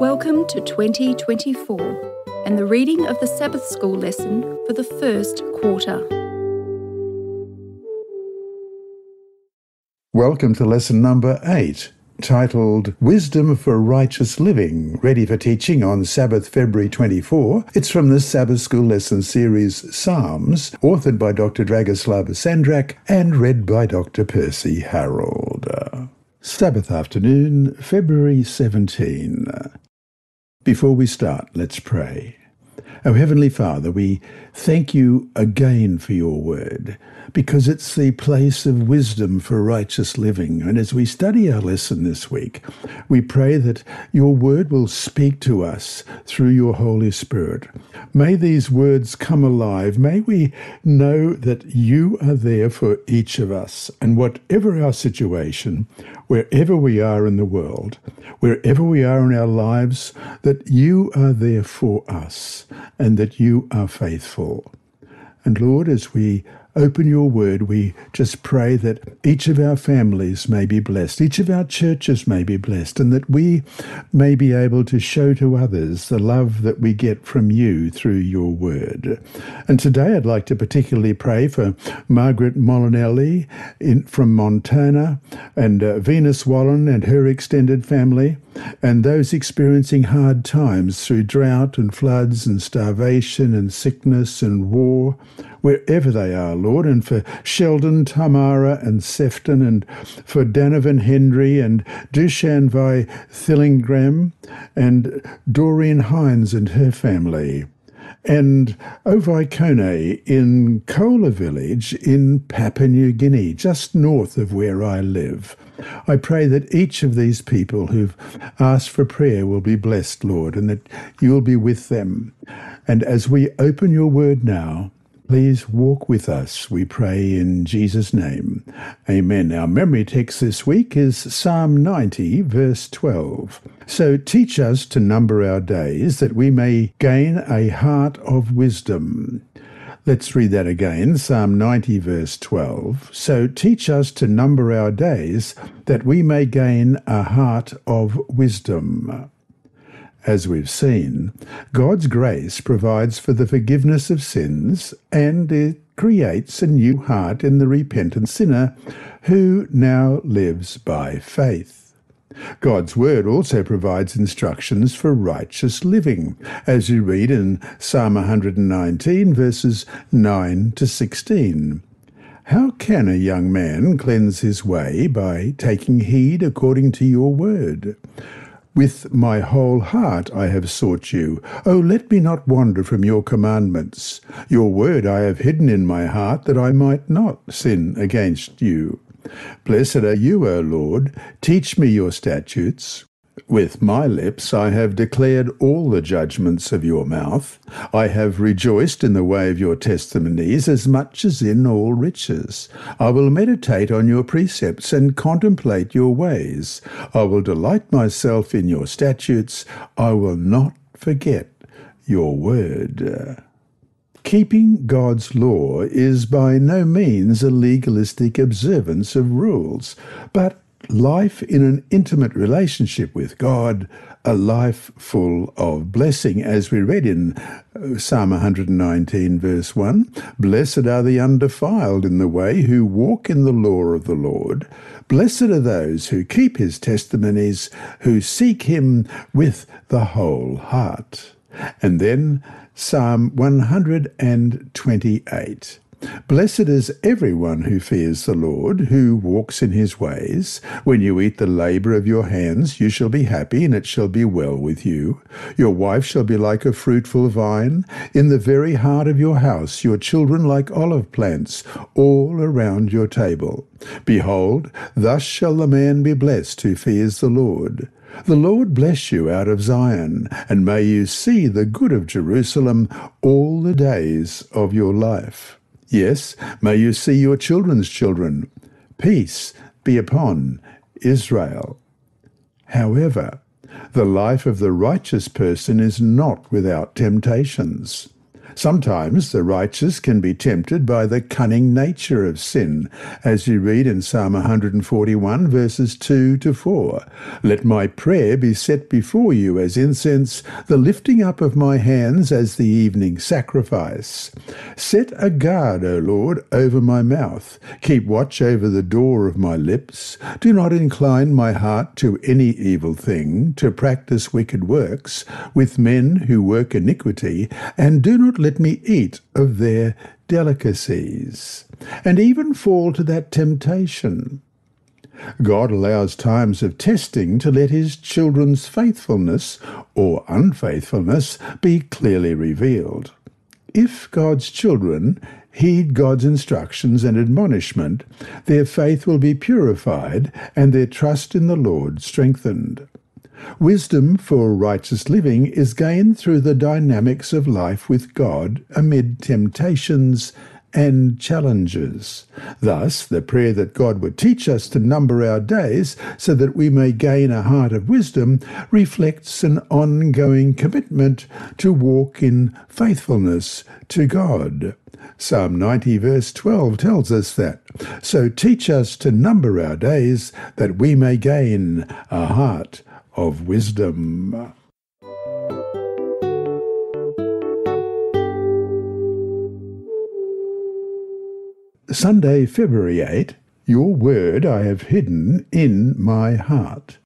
Welcome to 2024 and the reading of the Sabbath School lesson for the first quarter. Welcome to lesson number 8, titled Wisdom for Righteous Living, ready for teaching on Sabbath, February 24. It's from the Sabbath School lesson series Psalms, authored by Dr. Dragoslava Santrac and read by Dr. Percy Harrold. Sabbath afternoon, February 17. Before we start, let's pray. Our Heavenly Father, we thank you again for your word, because it's the place of wisdom for righteous living. And as we study our lesson this week, we pray that your word will speak to us through your Holy Spirit. May these words come alive. May we know that you are there for each of us. And whatever our situation, wherever we are in the world, wherever we are in our lives, that you are there for us and that you are faithful. And Lord, as we open your word, we just pray that each of our families may be blessed, each of our churches may be blessed, and that we may be able to show to others the love that we get from you through your word. And today I'd like to particularly pray for Margaret Molinelli in, from Montana and uh, Venus Wallen and her extended family, and those experiencing hard times through drought and floods and starvation and sickness and war wherever they are, Lord, and for Sheldon, Tamara, and Sefton, and for Donovan Hendry, and Dushan Vi Thillingham, and Doreen Hines and her family and Ovai Kone in Kola village in Papua New Guinea, just north of where I live. I pray that each of these people who've asked for prayer will be blessed, Lord, and that you'll be with them. And as we open your word now, Please walk with us, we pray in Jesus' name. Amen. Our memory text this week is Psalm 90, verse 12. So teach us to number our days that we may gain a heart of wisdom. Let's read that again. Psalm 90, verse 12. So teach us to number our days that we may gain a heart of wisdom. As we've seen, God's grace provides for the forgiveness of sins and it creates a new heart in the repentant sinner who now lives by faith. God's Word also provides instructions for righteous living, as you read in Psalm 119, verses 9 to 16. How can a young man cleanse his way by taking heed according to your word? With my whole heart I have sought you. Oh, let me not wander from your commandments. Your word I have hidden in my heart, that I might not sin against you. Blessed are you, O Lord. Teach me your statutes. With my lips I have declared all the judgments of your mouth. I have rejoiced in the way of your testimonies as much as in all riches. I will meditate on your precepts and contemplate your ways. I will delight myself in your statutes. I will not forget your word. Keeping God's law is by no means a legalistic observance of rules, but life in an intimate relationship with God, a life full of blessing, as we read in uh, Psalm 119, verse 1 Blessed are the undefiled in the way who walk in the law of the Lord. Blessed are those who keep his testimonies, who seek him with the whole heart. And then Psalm 128. Blessed is everyone who fears the Lord, who walks in his ways. When you eat the labour of your hands, you shall be happy, and it shall be well with you. Your wife shall be like a fruitful vine, in the very heart of your house, your children like olive plants, all around your table. Behold, thus shall the man be blessed who fears the Lord. The Lord bless you out of Zion, and may you see the good of Jerusalem all the days of your life. Yes, may you see your children's children. Peace be upon Israel. However, the life of the righteous person is not without temptations. Sometimes the righteous can be tempted by the cunning nature of sin, as you read in Psalm 141, verses 2 to 4. Let my prayer be set before you as incense, the lifting up of my hands as the evening sacrifice. Set a guard, O Lord, over my mouth. Keep watch over the door of my lips. Do not incline my heart to any evil thing, to practice wicked works with men who work iniquity, and do not let me eat of their delicacies, and even fall to that temptation. God allows times of testing to let his children's faithfulness or unfaithfulness be clearly revealed. If God's children heed God's instructions and admonishment, their faith will be purified and their trust in the Lord strengthened. Wisdom for righteous living is gained through the dynamics of life with God amid temptations and challenges. Thus, the prayer that God would teach us to number our days so that we may gain a heart of wisdom reflects an ongoing commitment to walk in faithfulness to God. Psalm 90, verse 12 tells us that. So teach us to number our days that we may gain a heart of wisdom. Sunday, February 8. Your word I have hidden in my heart.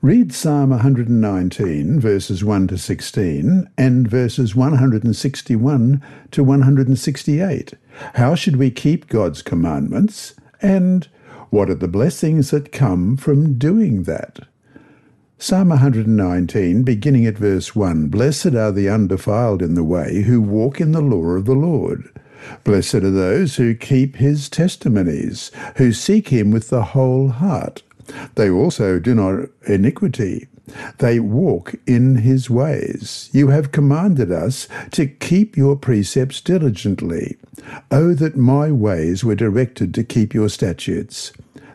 Read Psalm 119, verses 1 to 16, and verses 161 to 168. How should we keep God's commandments? And what are the blessings that come from doing that? Psalm 119, beginning at verse 1 Blessed are the undefiled in the way, who walk in the law of the Lord. Blessed are those who keep his testimonies, who seek him with the whole heart. They also do not iniquity. They walk in his ways. You have commanded us to keep your precepts diligently. Oh, that my ways were directed to keep your statutes.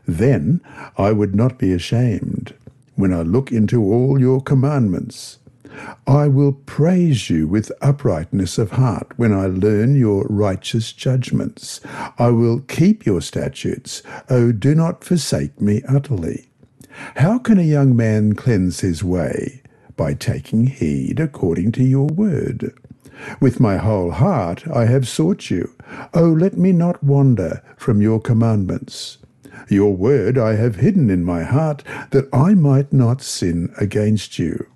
Then I would not be ashamed when I look into all your commandments. I will praise you with uprightness of heart when I learn your righteous judgments. I will keep your statutes. Oh, do not forsake me utterly. How can a young man cleanse his way? By taking heed according to your word. With my whole heart I have sought you. Oh, let me not wander from your commandments. Your word I have hidden in my heart, that I might not sin against you.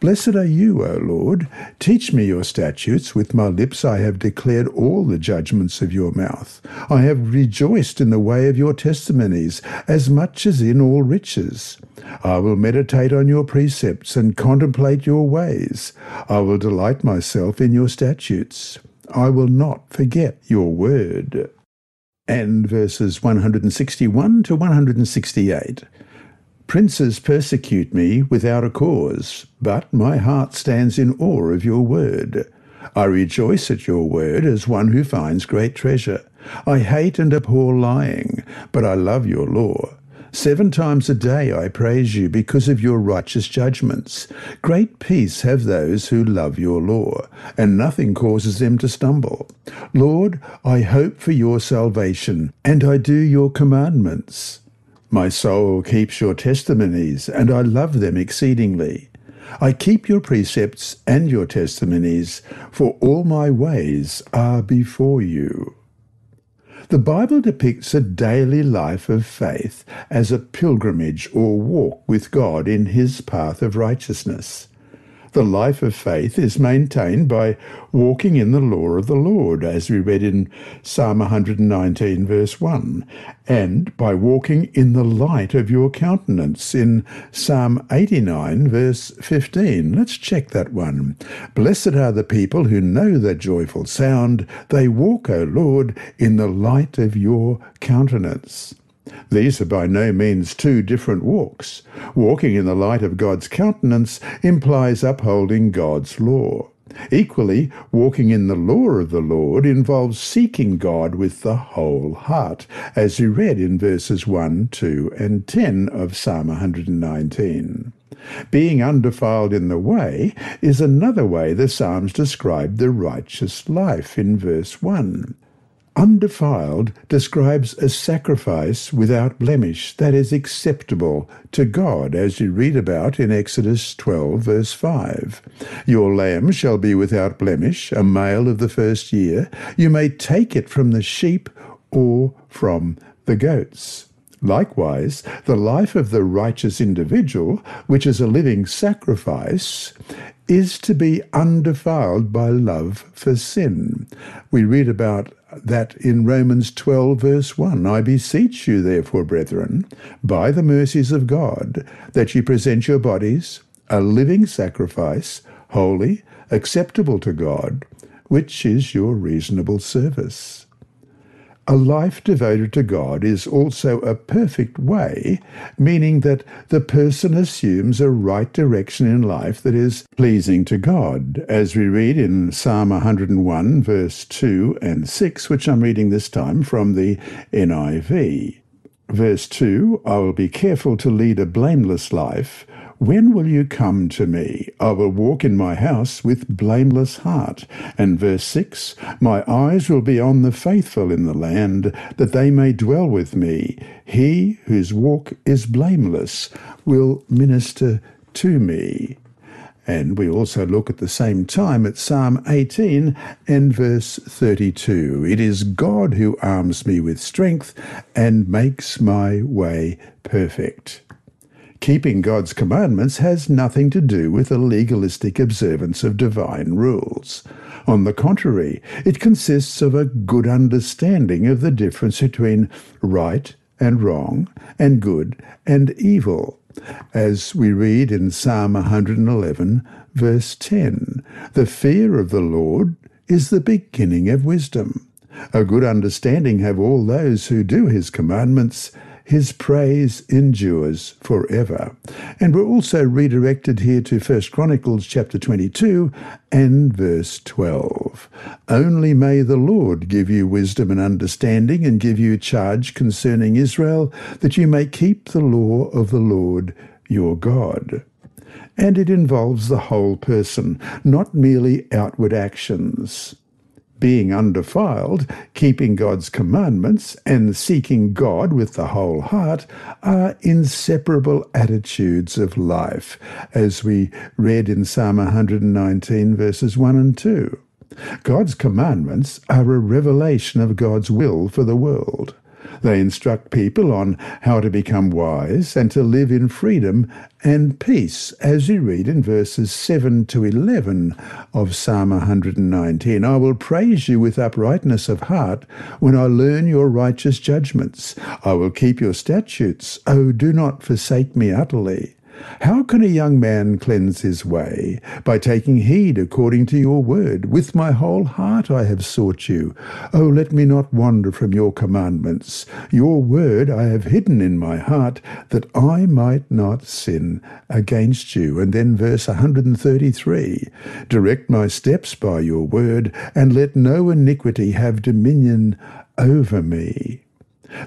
Blessed are you, O Lord. Teach me your statutes. With my lips I have declared all the judgments of your mouth. I have rejoiced in the way of your testimonies, as much as in all riches. I will meditate on your precepts and contemplate your ways. I will delight myself in your statutes. I will not forget your word. And verses 161 to 168. Princes persecute me without a cause, but my heart stands in awe of your word. I rejoice at your word as one who finds great treasure. I hate and abhor lying, but I love your law. Seven times a day I praise you because of your righteous judgments. Great peace have those who love your law, and nothing causes them to stumble. Lord, I hope for your salvation, and I do your commandments. My soul keeps your testimonies, and I love them exceedingly. I keep your precepts and your testimonies, for all my ways are before you. The Bible depicts a daily life of faith as a pilgrimage or walk with God in his path of righteousness. The life of faith is maintained by walking in the law of the Lord, as we read in Psalm 119, verse 1, and by walking in the light of your countenance in Psalm 89, verse 15. Let's check that one. Blessed are the people who know the joyful sound. They walk, O Lord, in the light of your countenance. These are by no means two different walks. Walking in the light of God's countenance implies upholding God's law. Equally, walking in the law of the Lord involves seeking God with the whole heart, as we read in verses 1, 2, and 10 of Psalm 119. Being undefiled in the way is another way the Psalms describe the righteous life in verse 1. Undefiled describes a sacrifice without blemish that is acceptable to God, as you read about in Exodus 12, verse 5. Your lamb shall be without blemish, a male of the first year. You may take it from the sheep or from the goats. Likewise, the life of the righteous individual, which is a living sacrifice, is to be undefiled by love for sin. We read about that in Romans 12, verse 1. I beseech you, therefore, brethren, by the mercies of God, that ye present your bodies a living sacrifice, holy, acceptable to God, which is your reasonable service. A life devoted to God is also a perfect way, meaning that the person assumes a right direction in life that is pleasing to God, as we read in Psalm 101, verse 2 and 6, which I'm reading this time from the NIV. Verse 2 I will be careful to lead a blameless life when will you come to me? I will walk in my house with blameless heart. And verse 6 My eyes will be on the faithful in the land, that they may dwell with me. He whose walk is blameless will minister to me. And we also look at the same time at Psalm 18 and verse 32. It is God who arms me with strength and makes my way perfect. Keeping God's commandments has nothing to do with a legalistic observance of divine rules. On the contrary, it consists of a good understanding of the difference between right and wrong, and good and evil. As we read in Psalm 111, verse 10, the fear of the Lord is the beginning of wisdom. A good understanding have all those who do his commandments, his praise endures forever. And we're also redirected here to 1 Chronicles chapter 22 and verse 12. Only may the Lord give you wisdom and understanding and give you charge concerning Israel, that you may keep the law of the Lord your God and it involves the whole person, not merely outward actions being undefiled, keeping God's commandments, and seeking God with the whole heart are inseparable attitudes of life, as we read in Psalm 119, verses 1 and 2. God's commandments are a revelation of God's will for the world. They instruct people on how to become wise and to live in freedom and peace, as you read in verses 7 to 11 of Psalm 119. I will praise you with uprightness of heart when I learn your righteous judgments. I will keep your statutes. Oh, do not forsake me utterly. How can a young man cleanse his way? By taking heed according to your word. With my whole heart I have sought you. Oh, let me not wander from your commandments. Your word I have hidden in my heart, that I might not sin against you. And then verse 133 Direct my steps by your word, and let no iniquity have dominion over me.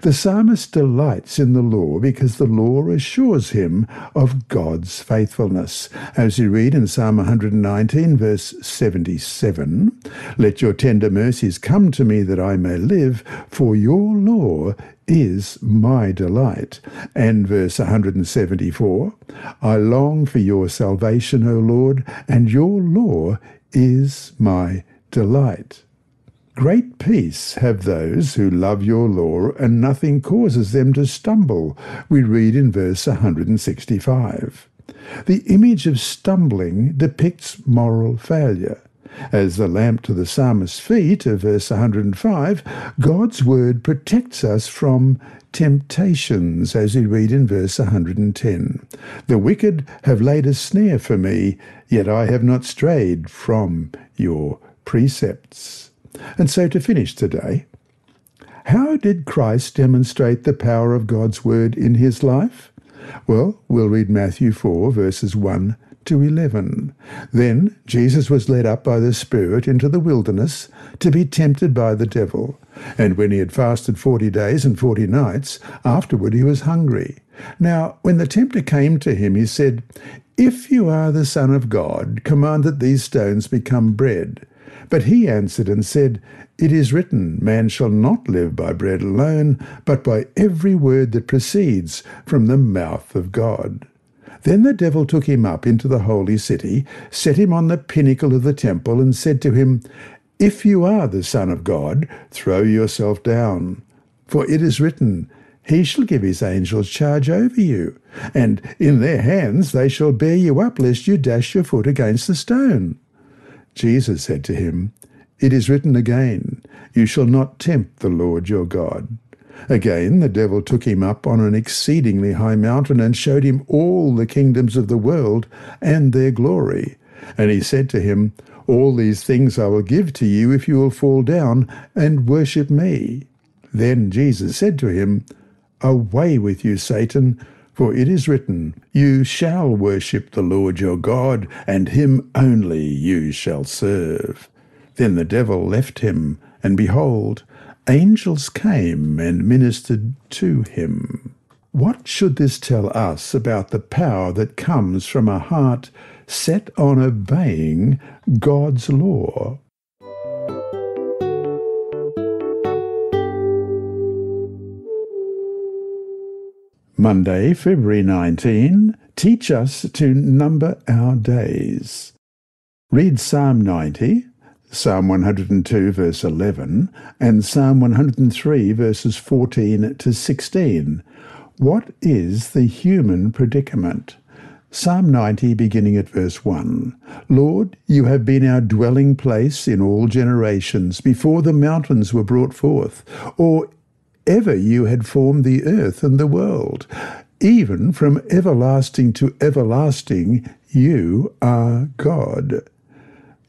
The psalmist delights in the law because the law assures him of God's faithfulness. As you read in Psalm 119, verse 77, Let your tender mercies come to me that I may live, for your law is my delight. And verse 174, I long for your salvation, O Lord, and your law is my delight. Great peace have those who love your law, and nothing causes them to stumble, we read in verse 165. The image of stumbling depicts moral failure. As the lamp to the psalmist's feet of verse 105, God's word protects us from temptations, as we read in verse 110. The wicked have laid a snare for me, yet I have not strayed from your precepts. And so to finish today, how did Christ demonstrate the power of God's word in his life? Well, we'll read Matthew 4, verses 1 to 11. Then Jesus was led up by the Spirit into the wilderness to be tempted by the devil. And when he had fasted forty days and forty nights, afterward he was hungry. Now, when the tempter came to him, he said, If you are the Son of God, command that these stones become bread. But he answered and said, It is written, Man shall not live by bread alone, but by every word that proceeds from the mouth of God. Then the devil took him up into the holy city, set him on the pinnacle of the temple, and said to him, If you are the Son of God, throw yourself down. For it is written, He shall give his angels charge over you, and in their hands they shall bear you up, lest you dash your foot against the stone. Jesus said to him, It is written again, You shall not tempt the Lord your God. Again, the devil took him up on an exceedingly high mountain and showed him all the kingdoms of the world and their glory. And he said to him, All these things I will give to you if you will fall down and worship me. Then Jesus said to him, Away with you, Satan for it is written, You shall worship the Lord your God, and him only you shall serve. Then the devil left him, and behold, angels came and ministered to him. What should this tell us about the power that comes from a heart set on obeying God's law? Monday, February 19. Teach us to number our days. Read Psalm 90, Psalm 102, verse 11, and Psalm 103, verses 14 to 16. What is the human predicament? Psalm 90, beginning at verse 1. Lord, you have been our dwelling place in all generations, before the mountains were brought forth, or ever you had formed the earth and the world. Even from everlasting to everlasting, you are God.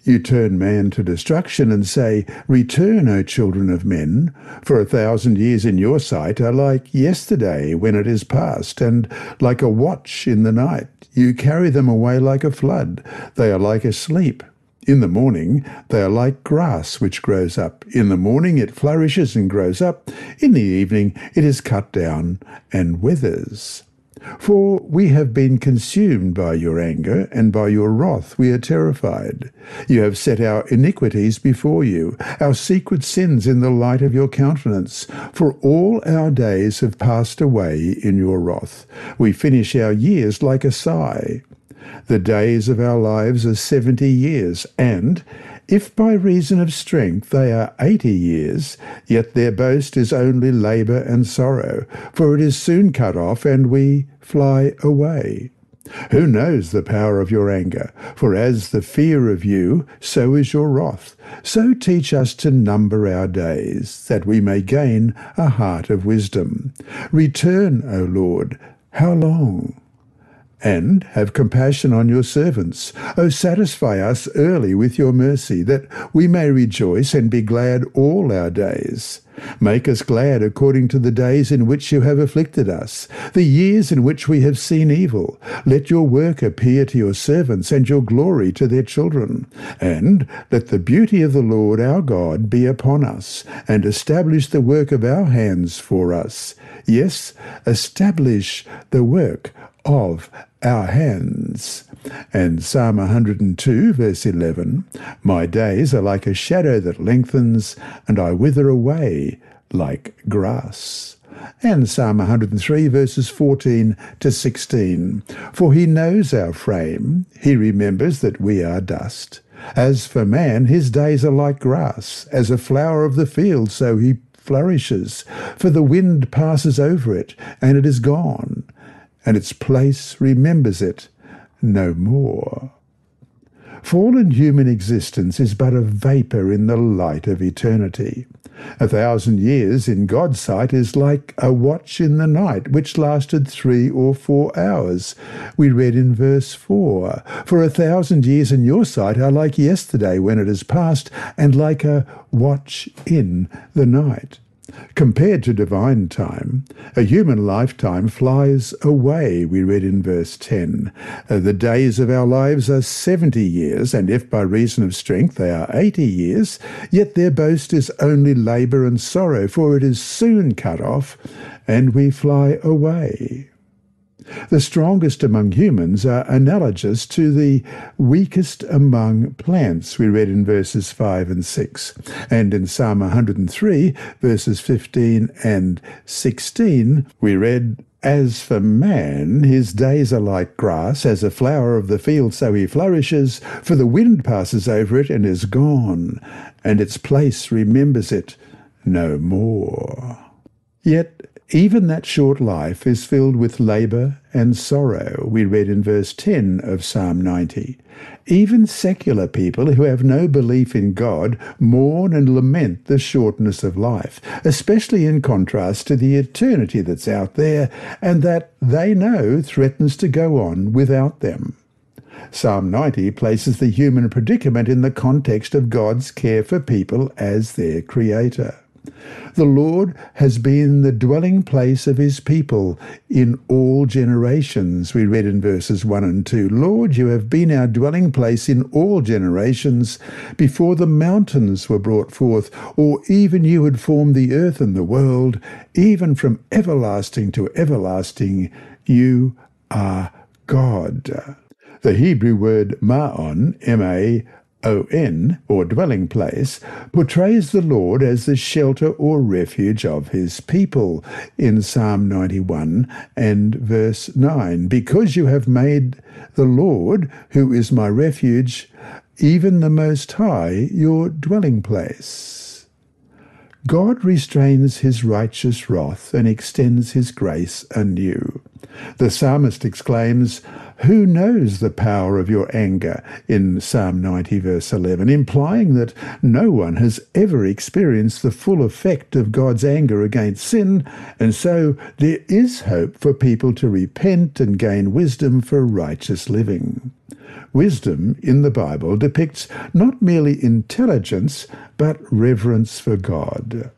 You turn man to destruction and say, Return, O children of men, for a thousand years in your sight are like yesterday when it is past, and like a watch in the night. You carry them away like a flood. They are like asleep. In the morning, they are like grass which grows up. In the morning, it flourishes and grows up. In the evening, it is cut down and withers. For we have been consumed by your anger, and by your wrath we are terrified. You have set our iniquities before you, our secret sins in the light of your countenance. For all our days have passed away in your wrath. We finish our years like a sigh. The days of our lives are seventy years, and if by reason of strength they are eighty years, yet their boast is only labour and sorrow, for it is soon cut off, and we fly away. Who knows the power of your anger? For as the fear of you, so is your wrath. So teach us to number our days, that we may gain a heart of wisdom. Return, O Lord, how long? And have compassion on your servants. O satisfy us early with your mercy, that we may rejoice and be glad all our days. Make us glad according to the days in which you have afflicted us, the years in which we have seen evil. Let your work appear to your servants, and your glory to their children. And let the beauty of the Lord our God be upon us, and establish the work of our hands for us. Yes, establish the work of our hands. And Psalm 102, verse 11 My days are like a shadow that lengthens, and I wither away like grass. And Psalm 103, verses 14 to 16 For he knows our frame, he remembers that we are dust. As for man, his days are like grass, as a flower of the field, so he flourishes. For the wind passes over it, and it is gone and its place remembers it no more. Fallen human existence is but a vapour in the light of eternity. A thousand years in God's sight is like a watch in the night, which lasted three or four hours. We read in verse 4 For a thousand years in your sight are like yesterday when it is past, and like a watch in the night. Compared to divine time, a human lifetime flies away, we read in verse 10. Uh, the days of our lives are 70 years, and if by reason of strength they are 80 years, yet their boast is only labour and sorrow, for it is soon cut off, and we fly away. The strongest among humans are analogous to the weakest among plants, we read in verses 5 and 6. And in Psalm 103, verses 15 and 16, we read, as for man, his days are like grass, as a flower of the field, so he flourishes, for the wind passes over it and is gone, and its place remembers it no more. Yet even that short life is filled with labour and sorrow, we read in verse 10 of Psalm 90. Even secular people who have no belief in God mourn and lament the shortness of life, especially in contrast to the eternity that's out there and that they know threatens to go on without them. Psalm 90 places the human predicament in the context of God's care for people as their creator. The Lord has been the dwelling place of his people in all generations, we read in verses 1 and 2. Lord, you have been our dwelling place in all generations, before the mountains were brought forth, or even you had formed the earth and the world, even from everlasting to everlasting, you are God. The Hebrew word ma'on, O-N, or dwelling place, portrays the Lord as the shelter or refuge of his people in Psalm 91 and verse 9. Because you have made the Lord, who is my refuge, even the Most High, your dwelling place. God restrains his righteous wrath and extends his grace anew. The psalmist exclaims, Who knows the power of your anger? in Psalm 90, verse 11, implying that no one has ever experienced the full effect of God's anger against sin, and so there is hope for people to repent and gain wisdom for righteous living. Wisdom in the Bible depicts not merely intelligence, but reverence for God.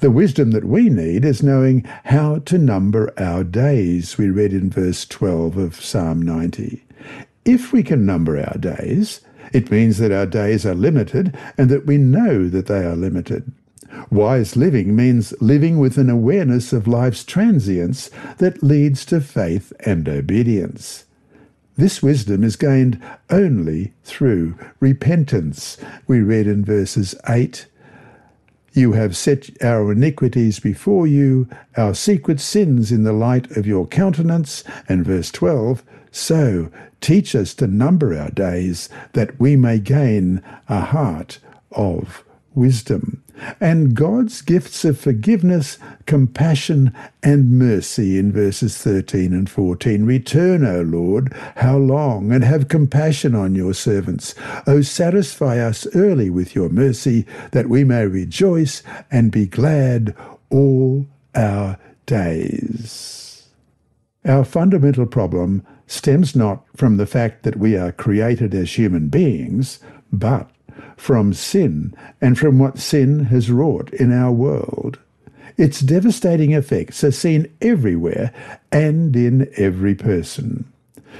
The wisdom that we need is knowing how to number our days, we read in verse 12 of Psalm 90. If we can number our days, it means that our days are limited and that we know that they are limited. Wise living means living with an awareness of life's transience that leads to faith and obedience. This wisdom is gained only through repentance, we read in verses 8 you have set our iniquities before you, our secret sins in the light of your countenance. And verse 12, so teach us to number our days, that we may gain a heart of wisdom and God's gifts of forgiveness, compassion, and mercy in verses 13 and 14. Return, O Lord, how long, and have compassion on your servants. O satisfy us early with your mercy, that we may rejoice and be glad all our days. Our fundamental problem stems not from the fact that we are created as human beings, but from sin and from what sin has wrought in our world. Its devastating effects are seen everywhere and in every person.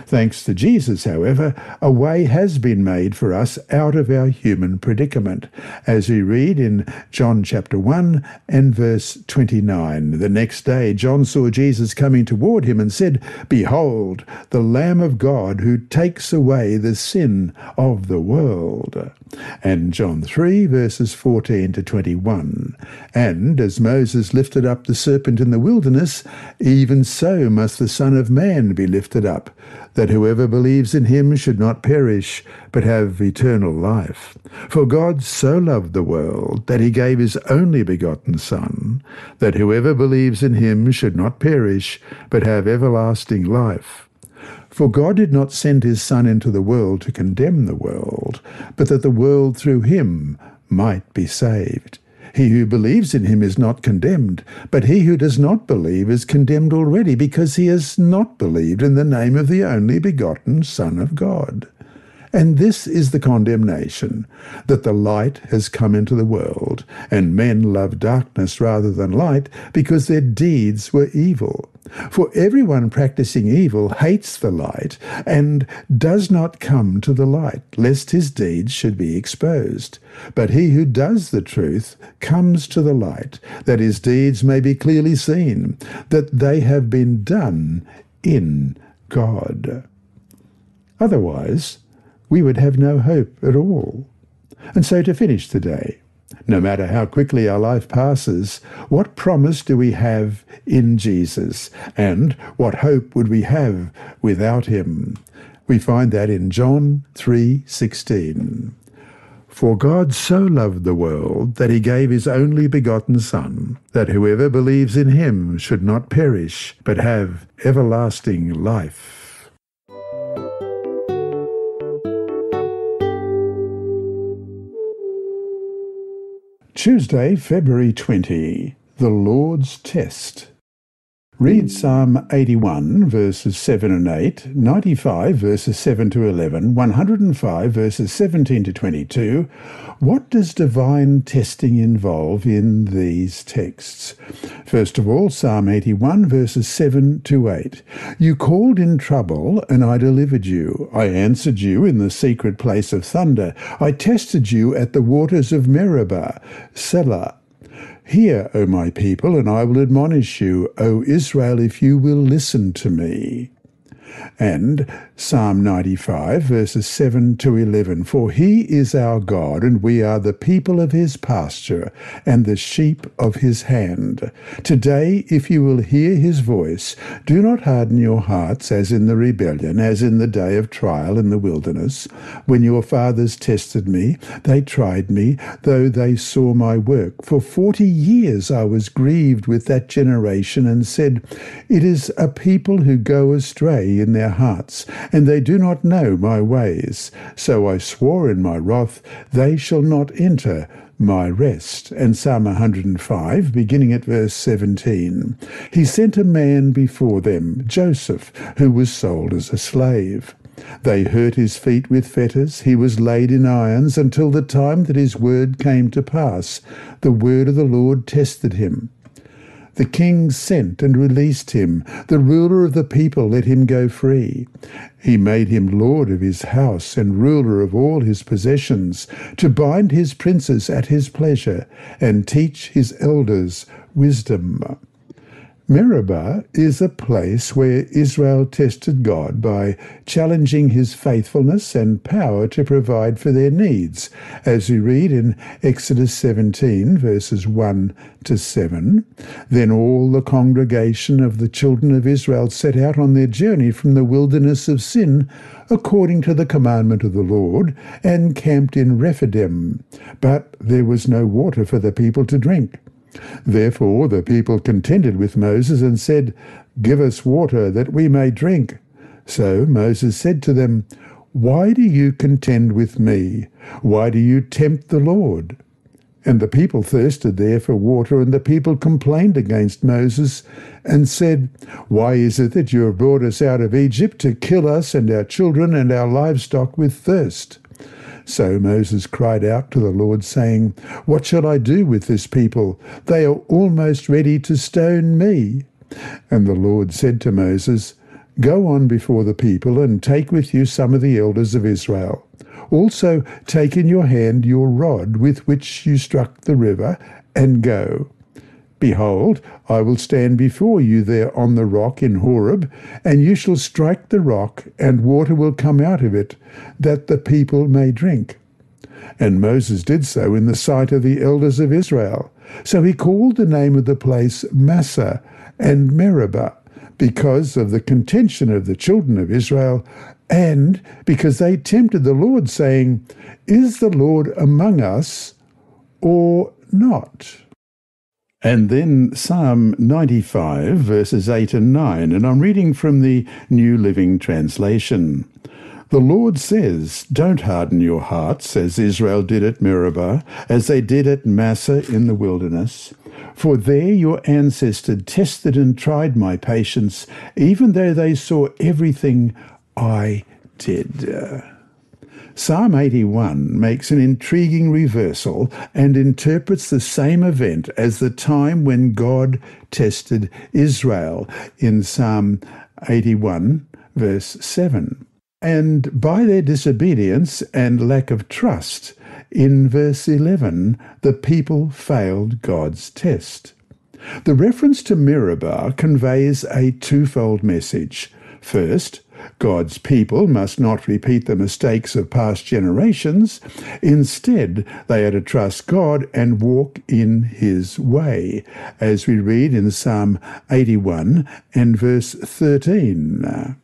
Thanks to Jesus, however, a way has been made for us out of our human predicament, as we read in John chapter 1 and verse 29. The next day John saw Jesus coming toward him and said, Behold, the Lamb of God who takes away the sin of the world. And John 3 verses 14 to 21. And as Moses lifted up the serpent in the wilderness, even so must the Son of Man be lifted up that whoever believes in him should not perish, but have eternal life. For God so loved the world that he gave his only begotten Son, that whoever believes in him should not perish, but have everlasting life. For God did not send his Son into the world to condemn the world, but that the world through him might be saved. He who believes in him is not condemned, but he who does not believe is condemned already, because he has not believed in the name of the only begotten Son of God. And this is the condemnation, that the light has come into the world, and men love darkness rather than light, because their deeds were evil. For everyone practicing evil hates the light, and does not come to the light, lest his deeds should be exposed. But he who does the truth comes to the light, that his deeds may be clearly seen, that they have been done in God. Otherwise, we would have no hope at all. And so to finish the day, no matter how quickly our life passes, what promise do we have in Jesus? And what hope would we have without him? We find that in John 3:16. For God so loved the world that he gave his only begotten Son, that whoever believes in him should not perish, but have everlasting life. Tuesday, February 20. The Lord's Test. Read Psalm 81 verses 7 and 8, 95 verses 7 to 11, 105 verses 17 to 22. What does divine testing involve in these texts? First of all, Psalm 81 verses 7 to 8. You called in trouble, and I delivered you. I answered you in the secret place of thunder. I tested you at the waters of Meribah. Selah. Hear, O my people, and I will admonish you, O Israel, if you will listen to me and Psalm 95, verses 7 to 11. For he is our God, and we are the people of his pasture, and the sheep of his hand. Today, if you will hear his voice, do not harden your hearts as in the rebellion, as in the day of trial in the wilderness. When your fathers tested me, they tried me, though they saw my work. For forty years I was grieved with that generation, and said, It is a people who go astray in their hearts, and they do not know my ways. So I swore in my wrath, they shall not enter my rest. And Psalm 105, beginning at verse 17. He sent a man before them, Joseph, who was sold as a slave. They hurt his feet with fetters. He was laid in irons until the time that his word came to pass. The word of the Lord tested him. The king sent and released him. The ruler of the people let him go free. He made him lord of his house and ruler of all his possessions, to bind his princes at his pleasure, and teach his elders wisdom. Meribah is a place where Israel tested God by challenging his faithfulness and power to provide for their needs, as we read in Exodus 17, verses 1 to 7. Then all the congregation of the children of Israel set out on their journey from the wilderness of Sin, according to the commandment of the Lord, and camped in Rephidim. But there was no water for the people to drink. Therefore the people contended with Moses and said, Give us water that we may drink. So Moses said to them, Why do you contend with me? Why do you tempt the Lord? And the people thirsted there for water, and the people complained against Moses and said, Why is it that you have brought us out of Egypt to kill us and our children and our livestock with thirst? So Moses cried out to the Lord, saying, What shall I do with this people? They are almost ready to stone me. And the Lord said to Moses, Go on before the people, and take with you some of the elders of Israel. Also take in your hand your rod with which you struck the river, and go. Behold, I will stand before you there on the rock in Horeb, and you shall strike the rock, and water will come out of it, that the people may drink. And Moses did so in the sight of the elders of Israel. So he called the name of the place Massah and Meribah, because of the contention of the children of Israel, and because they tempted the Lord, saying, Is the Lord among us or not? And then Psalm 95, verses 8 and 9, and I'm reading from the New Living Translation. The Lord says, Don't harden your hearts, as Israel did at Meribah, as they did at Massah in the wilderness. For there your ancestors tested and tried my patience, even though they saw everything I did. Psalm 81 makes an intriguing reversal and interprets the same event as the time when God tested Israel in Psalm 81, verse 7. And by their disobedience and lack of trust, in verse 11, the people failed God's test. The reference to Meribah conveys a twofold message. First, God's people must not repeat the mistakes of past generations. Instead, they are to trust God and walk in His way, as we read in Psalm 81 and verse 13.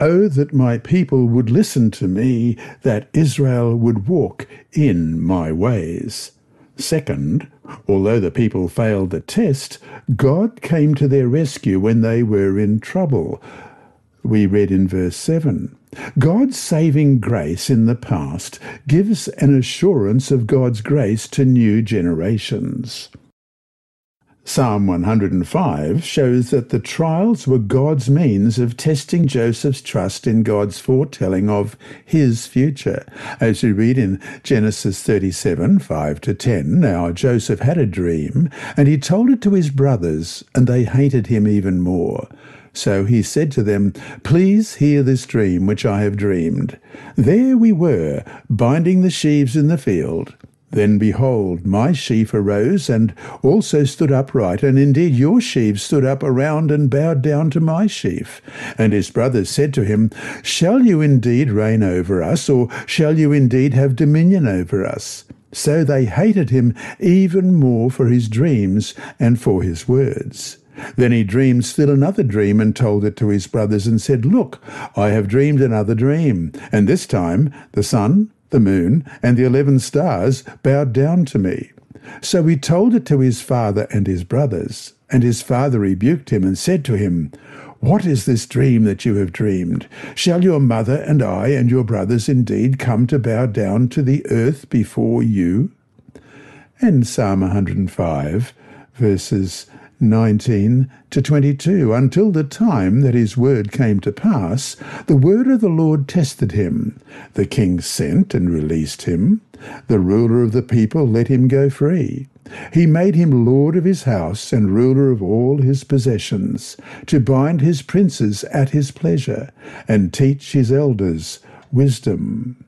Oh, that my people would listen to me, that Israel would walk in my ways. Second, although the people failed the test, God came to their rescue when they were in trouble we read in verse 7. God's saving grace in the past gives an assurance of God's grace to new generations. Psalm 105 shows that the trials were God's means of testing Joseph's trust in God's foretelling of his future. As we read in Genesis 37 5 to 10, now Joseph had a dream, and he told it to his brothers, and they hated him even more. So he said to them, Please hear this dream which I have dreamed. There we were, binding the sheaves in the field. Then behold, my sheaf arose and also stood upright, and indeed your sheaves stood up around and bowed down to my sheaf. And his brothers said to him, Shall you indeed reign over us, or shall you indeed have dominion over us? So they hated him even more for his dreams and for his words. Then he dreamed still another dream and told it to his brothers and said, Look, I have dreamed another dream. And this time the sun, the moon, and the eleven stars bowed down to me. So he told it to his father and his brothers. And his father rebuked him and said to him, What is this dream that you have dreamed? Shall your mother and I and your brothers indeed come to bow down to the earth before you? And Psalm 105, verses 19 to 22. Until the time that his word came to pass, the word of the Lord tested him. The king sent and released him. The ruler of the people let him go free. He made him lord of his house and ruler of all his possessions, to bind his princes at his pleasure, and teach his elders wisdom.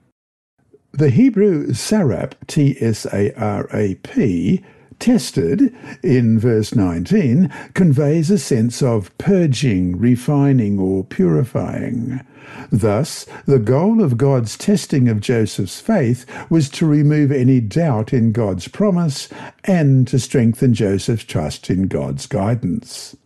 The Hebrew sarap, T S A R A P, tested in verse 19 conveys a sense of purging, refining, or purifying. Thus, the goal of God's testing of Joseph's faith was to remove any doubt in God's promise and to strengthen Joseph's trust in God's guidance.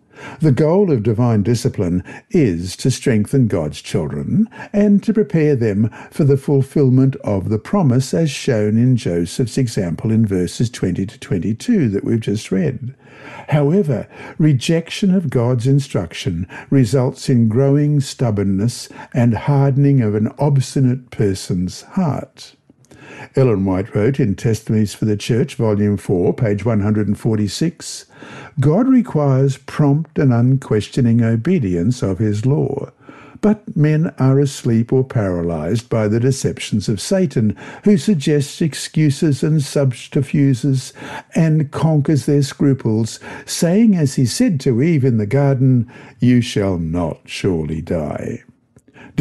The goal of divine discipline is to strengthen God's children and to prepare them for the fulfillment of the promise as shown in Joseph's example in verses 20 to 22 that we've just read. However, rejection of God's instruction results in growing stubbornness and hardening of an obstinate person's heart. Ellen White wrote in Testimonies for the Church, Volume 4, page 146 God requires prompt and unquestioning obedience of His law. But men are asleep or paralyzed by the deceptions of Satan, who suggests excuses and subterfuges and conquers their scruples, saying, as he said to Eve in the garden, You shall not surely die.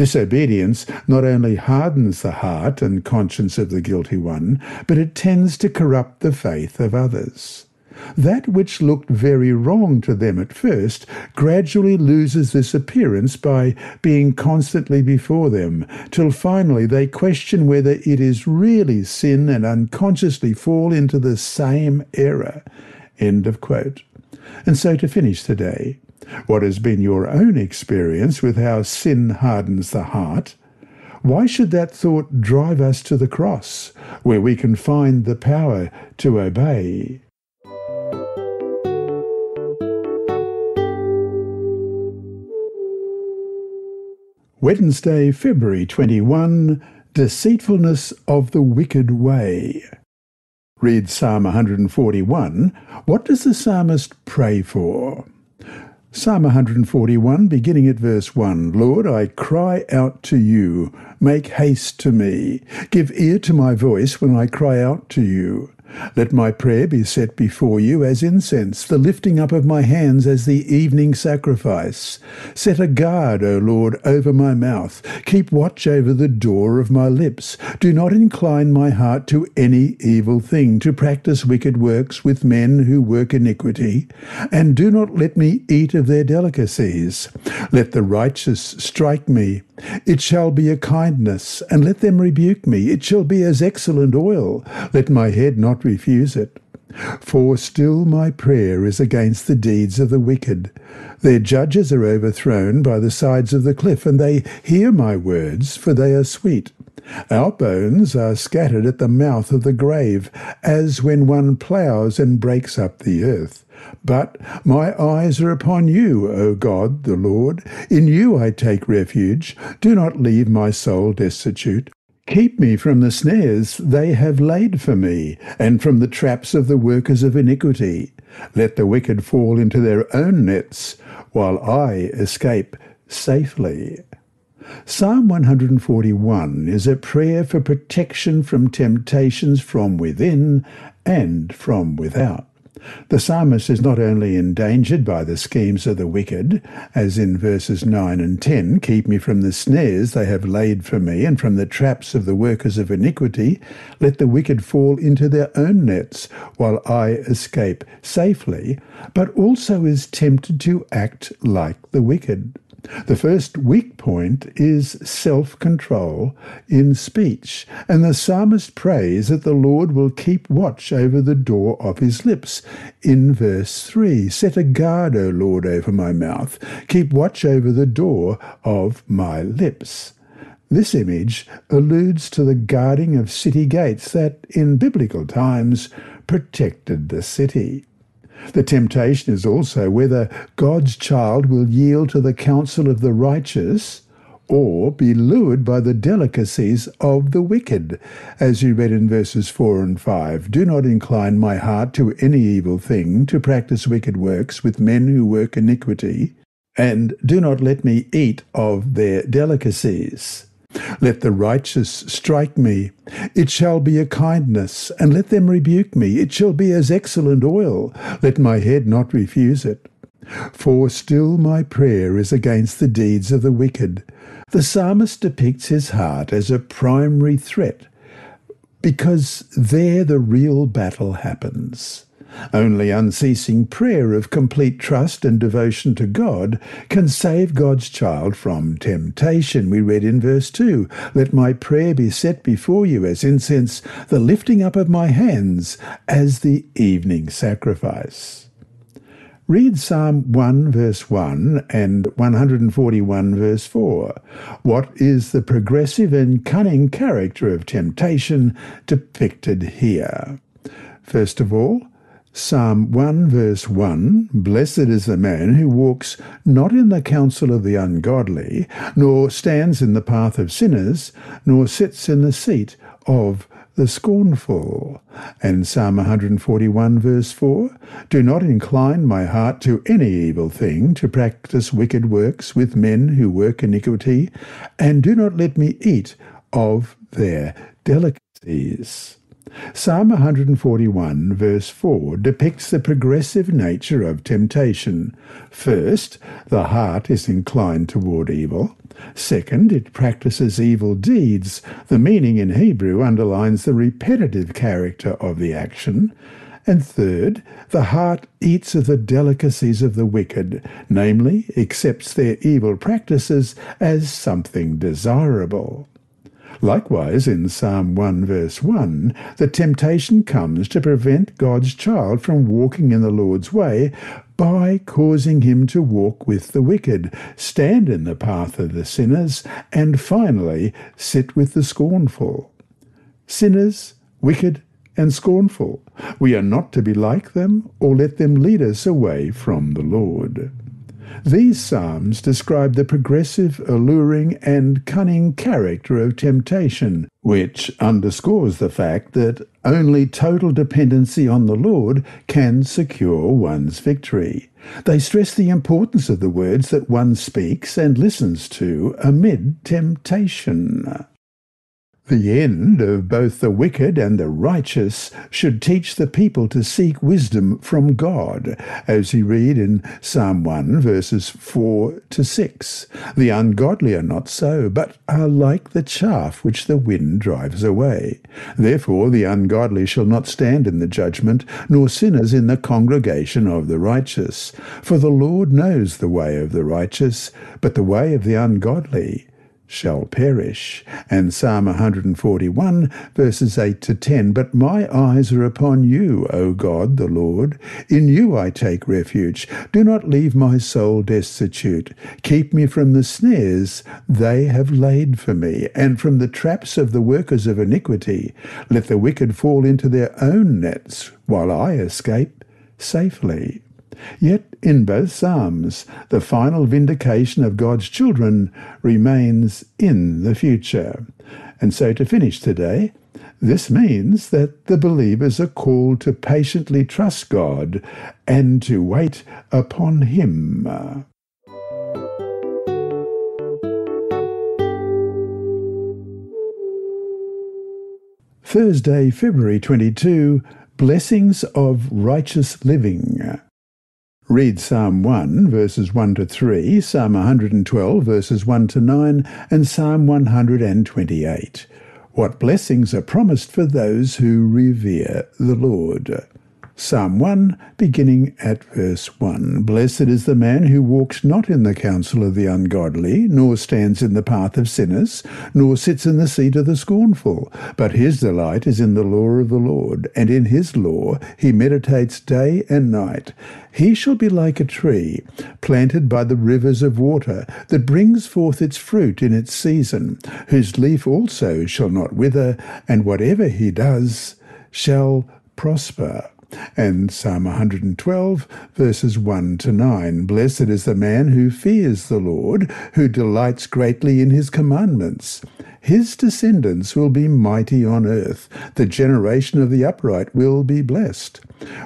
Disobedience not only hardens the heart and conscience of the guilty one, but it tends to corrupt the faith of others. That which looked very wrong to them at first gradually loses this appearance by being constantly before them, till finally they question whether it is really sin and unconsciously fall into the same error. End of quote. And so to finish today, what has been your own experience with how sin hardens the heart? Why should that thought drive us to the cross, where we can find the power to obey? Wednesday, February 21 Deceitfulness of the Wicked Way. Read Psalm 141. What does the psalmist pray for? Psalm 141, beginning at verse 1 Lord, I cry out to you. Make haste to me. Give ear to my voice when I cry out to you. Let my prayer be set before you as incense, the lifting up of my hands as the evening sacrifice. Set a guard, O Lord, over my mouth. Keep watch over the door of my lips. Do not incline my heart to any evil thing, to practice wicked works with men who work iniquity. And do not let me eat of their delicacies. Let the righteous strike me. It shall be a kindness, and let them rebuke me. It shall be as excellent oil. Let my head not refuse it. For still my prayer is against the deeds of the wicked. Their judges are overthrown by the sides of the cliff, and they hear my words, for they are sweet. Our bones are scattered at the mouth of the grave, as when one ploughs and breaks up the earth. But my eyes are upon you, O God, the Lord. In you I take refuge. Do not leave my soul destitute. Keep me from the snares they have laid for me, and from the traps of the workers of iniquity. Let the wicked fall into their own nets, while I escape safely. Psalm 141 is a prayer for protection from temptations from within and from without. The psalmist is not only endangered by the schemes of the wicked, as in verses 9 and 10, keep me from the snares they have laid for me, and from the traps of the workers of iniquity, let the wicked fall into their own nets, while I escape safely, but also is tempted to act like the wicked. The first weak point is self control in speech, and the psalmist prays that the Lord will keep watch over the door of his lips. In verse 3, Set a guard, O Lord, over my mouth, keep watch over the door of my lips. This image alludes to the guarding of city gates that, in biblical times, protected the city. The temptation is also whether God's child will yield to the counsel of the righteous or be lured by the delicacies of the wicked. As you read in verses 4 and 5, do not incline my heart to any evil thing, to practice wicked works with men who work iniquity, and do not let me eat of their delicacies. Let the righteous strike me. It shall be a kindness, and let them rebuke me. It shall be as excellent oil. Let my head not refuse it. For still my prayer is against the deeds of the wicked. The psalmist depicts his heart as a primary threat because there the real battle happens. Only unceasing prayer of complete trust and devotion to God can save God's child from temptation. We read in verse 2 Let my prayer be set before you as incense, the lifting up of my hands as the evening sacrifice. Read Psalm 1 verse 1 and 141 verse 4. What is the progressive and cunning character of temptation depicted here? First of all, Psalm 1 verse 1 Blessed is the man who walks not in the counsel of the ungodly, nor stands in the path of sinners, nor sits in the seat of the scornful. And Psalm 141 verse 4 Do not incline my heart to any evil thing, to practice wicked works with men who work iniquity, and do not let me eat of their delicacies. Psalm 141, verse 4, depicts the progressive nature of temptation. First, the heart is inclined toward evil. Second, it practices evil deeds. The meaning in Hebrew underlines the repetitive character of the action. And third, the heart eats of the delicacies of the wicked, namely, accepts their evil practices as something desirable. Likewise, in Psalm 1 verse 1, the temptation comes to prevent God's child from walking in the Lord's way by causing him to walk with the wicked, stand in the path of the sinners, and finally sit with the scornful. Sinners, wicked, and scornful. We are not to be like them or let them lead us away from the Lord. These psalms describe the progressive, alluring, and cunning character of temptation, which underscores the fact that only total dependency on the Lord can secure one's victory. They stress the importance of the words that one speaks and listens to amid temptation. The end of both the wicked and the righteous should teach the people to seek wisdom from God, as we read in Psalm 1, verses 4 to 6. The ungodly are not so, but are like the chaff which the wind drives away. Therefore the ungodly shall not stand in the judgment, nor sinners in the congregation of the righteous. For the Lord knows the way of the righteous, but the way of the ungodly shall perish. And Psalm 141, verses 8 to 10. But my eyes are upon you, O God the Lord. In you I take refuge. Do not leave my soul destitute. Keep me from the snares they have laid for me, and from the traps of the workers of iniquity. Let the wicked fall into their own nets, while I escape safely. Yet in both Psalms, the final vindication of God's children remains in the future. And so to finish today, this means that the believers are called to patiently trust God and to wait upon Him. Thursday, February 22, Blessings of Righteous Living. Read Psalm 1, verses 1 to 3, Psalm 112, verses 1 to 9, and Psalm 128. What blessings are promised for those who revere the Lord. Psalm 1, beginning at verse 1. Blessed is the man who walks not in the counsel of the ungodly, nor stands in the path of sinners, nor sits in the seat of the scornful. But his delight is in the law of the Lord, and in his law he meditates day and night. He shall be like a tree planted by the rivers of water, that brings forth its fruit in its season, whose leaf also shall not wither, and whatever he does shall prosper and Psalm 112, verses 1 to 9. Blessed is the man who fears the Lord, who delights greatly in his commandments. His descendants will be mighty on earth. The generation of the upright will be blessed.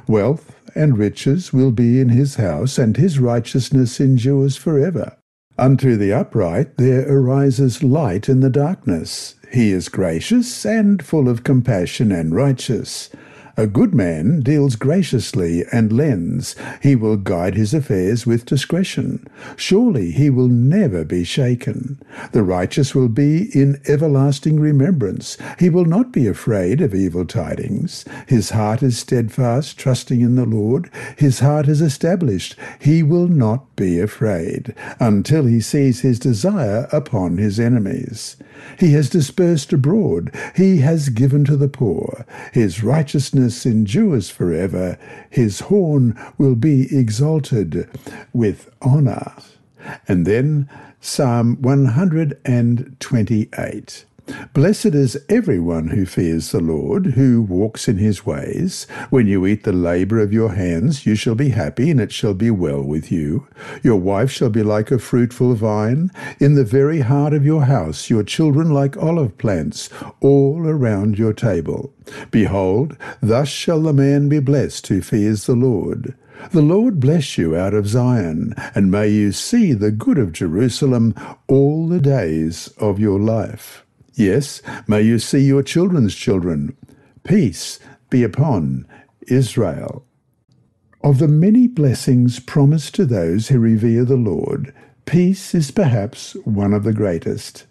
Wealth and riches will be in his house, and his righteousness endures forever. Unto the upright there arises light in the darkness. He is gracious and full of compassion and righteous. A good man deals graciously and lends. He will guide his affairs with discretion. Surely he will never be shaken. The righteous will be in everlasting remembrance. He will not be afraid of evil tidings. His heart is steadfast, trusting in the Lord. His heart is established. He will not be afraid until he sees his desire upon his enemies. He has dispersed abroad. He has given to the poor. His righteousness endures forever. His horn will be exalted with honour. And then Psalm 128. Blessed is everyone who fears the Lord, who walks in his ways. When you eat the labour of your hands, you shall be happy, and it shall be well with you. Your wife shall be like a fruitful vine, in the very heart of your house, your children like olive plants, all around your table. Behold, thus shall the man be blessed who fears the Lord. The Lord bless you out of Zion, and may you see the good of Jerusalem all the days of your life. Yes, may you see your children's children. Peace be upon Israel. Of the many blessings promised to those who revere the Lord, peace is perhaps one of the greatest.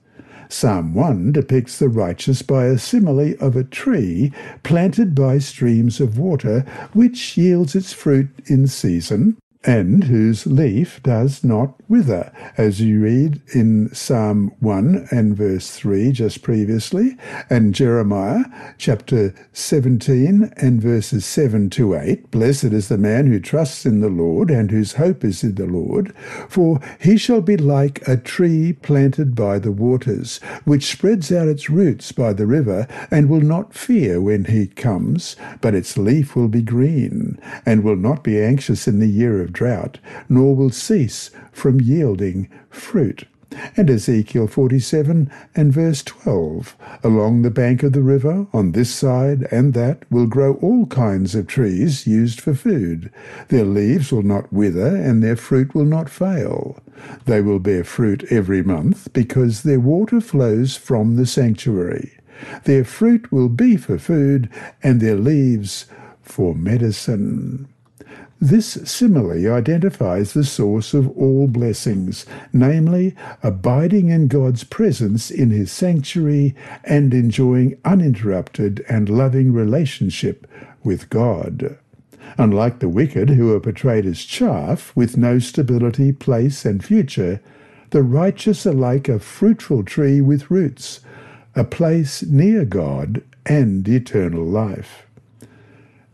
Psalm 1 depicts the righteous by a simile of a tree planted by streams of water, which yields its fruit in season, and whose leaf does not wither, as you read in Psalm 1 and verse 3 just previously, and Jeremiah chapter 17 and verses 7 to 8. Blessed is the man who trusts in the Lord and whose hope is in the Lord, for he shall be like a tree planted by the waters, which spreads out its roots by the river, and will not fear when heat comes, but its leaf will be green, and will not be anxious in the year of drought, nor will cease from yielding fruit. And Ezekiel 47 and verse 12 Along the bank of the river, on this side and that, will grow all kinds of trees used for food. Their leaves will not wither, and their fruit will not fail. They will bear fruit every month, because their water flows from the sanctuary. Their fruit will be for food, and their leaves for medicine. This simile identifies the source of all blessings, namely, abiding in God's presence in His sanctuary and enjoying uninterrupted and loving relationship with God. Unlike the wicked, who are portrayed as chaff with no stability, place, and future, the righteous are like a fruitful tree with roots, a place near God and eternal life.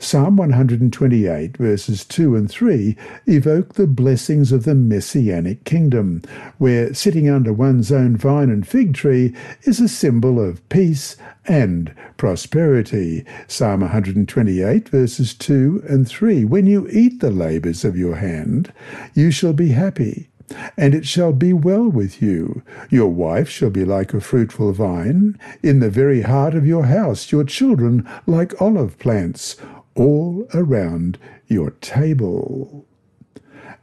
Psalm 128, verses 2 and 3, evoke the blessings of the Messianic kingdom, where sitting under one's own vine and fig tree is a symbol of peace and prosperity. Psalm 128, verses 2 and 3. When you eat the labours of your hand, you shall be happy and it shall be well with you. Your wife shall be like a fruitful vine, in the very heart of your house, your children like olive plants all around your table.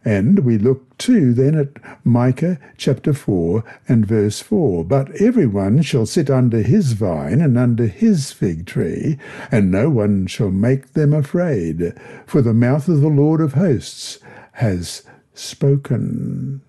And we look too then at Micah chapter 4 and verse 4. But everyone shall sit under his vine and under his fig tree, and no one shall make them afraid, for the mouth of the Lord of hosts has spoken.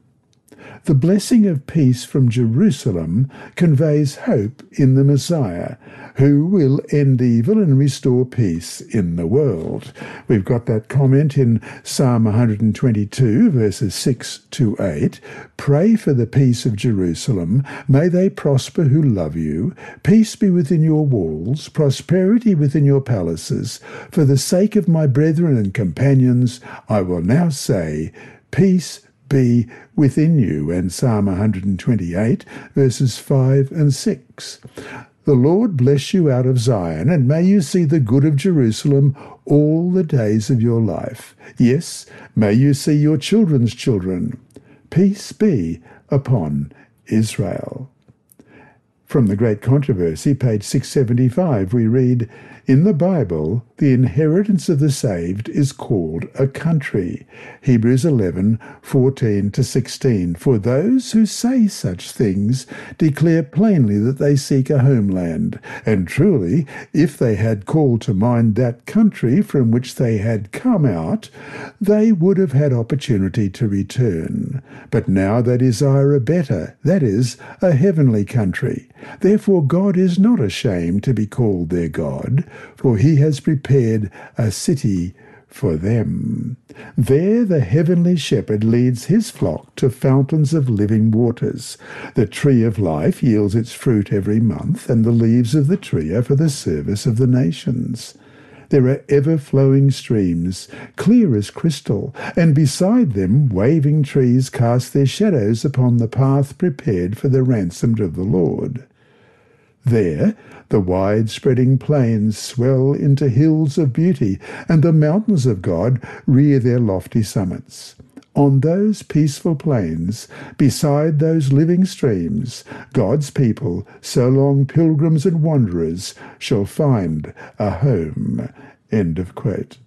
The blessing of peace from Jerusalem conveys hope in the Messiah, who will end evil and restore peace in the world. We've got that comment in Psalm 122, verses 6 to 8. Pray for the peace of Jerusalem. May they prosper who love you. Peace be within your walls, prosperity within your palaces. For the sake of my brethren and companions, I will now say, Peace be within you. And Psalm 128, verses 5 and 6. The Lord bless you out of Zion, and may you see the good of Jerusalem all the days of your life. Yes, may you see your children's children. Peace be upon Israel. From the Great Controversy, page 675, we read, In the Bible, the inheritance of the saved is called a country. Hebrews 11, 14 to 16. For those who say such things declare plainly that they seek a homeland. And truly, if they had called to mind that country from which they had come out, they would have had opportunity to return. But now they desire a better, that is, a heavenly country. Therefore God is not ashamed to be called their God, for he has prepared a city for them. There the heavenly shepherd leads his flock to fountains of living waters. The tree of life yields its fruit every month, and the leaves of the tree are for the service of the nations. There are ever flowing streams, clear as crystal, and beside them waving trees cast their shadows upon the path prepared for the ransomed of the Lord. There, the wide spreading plains swell into hills of beauty, and the mountains of God rear their lofty summits. On those peaceful plains, beside those living streams, God's people, so long pilgrims and wanderers, shall find a home. End of quote.